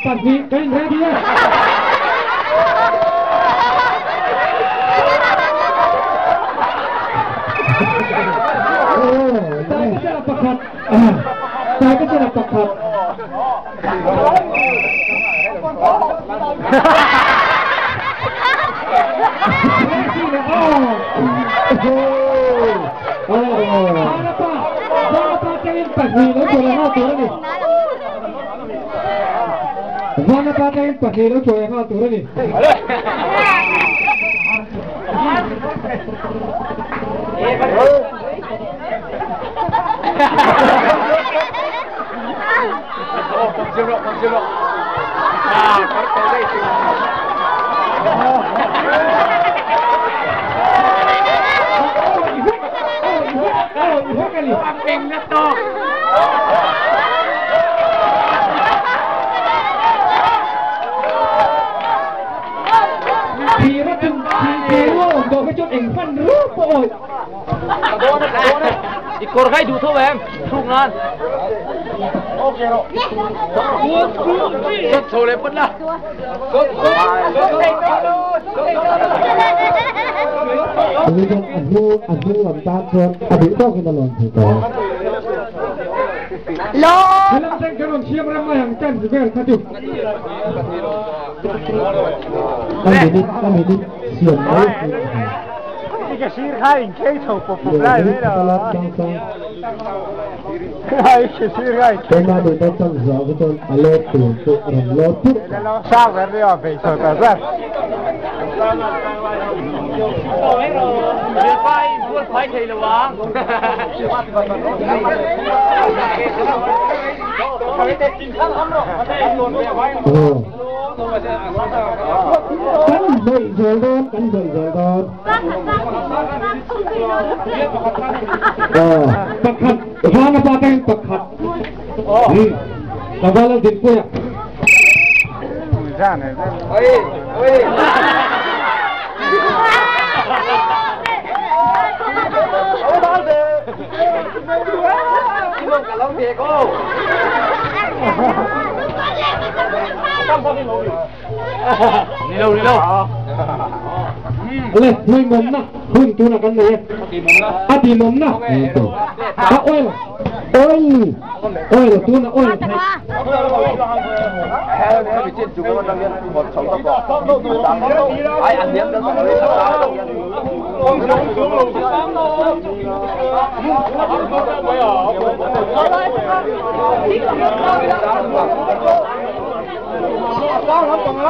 pagi kayaknya dia oh, saya kecil apa kat saya kecil apa kat Oh, oh, oh. Para pa, para pa, kaya yung pag-hilo, wala na, ada yang pakai lo coba yang atur ni. Oh, you're going to be a big nut. 길어진 길어 너가 좀 앵판 루퍼 이걸 가이 두터 왜 툭난 오케이로 저 저래 뿐나 Jadi yang aku aku lantas kan adik tahu kita lontar. Lo. Kalau saya kalau siapa ramai yang kan juga satu. Kan dit, kan je Ik zie hier ga je een ketel op blij, weet je Ja, ik zie hier ga je. Toma de betan zavuton alotu, ramlotu. Salve, arriva, penso, cosa? Je fai due fai che wat va. Oh. Đấy à phải sợ cả ra. Dia pai, buat pai thầy là wang. Oh. Kan beri jodoh, kan beri jodoh. Oh, pekat. Mana pakai pekat? Hmm. Kalau din po ya. Ra này. ra. Ôi, ôi. Ôi, bao giờ? Không cả lông thiệt cô. Đi đâu, đi đâu? Oleh, hui mom na. Hun tu na kan le. Ati mom na. Itu. Ah, oi. Oi. Oi, tu na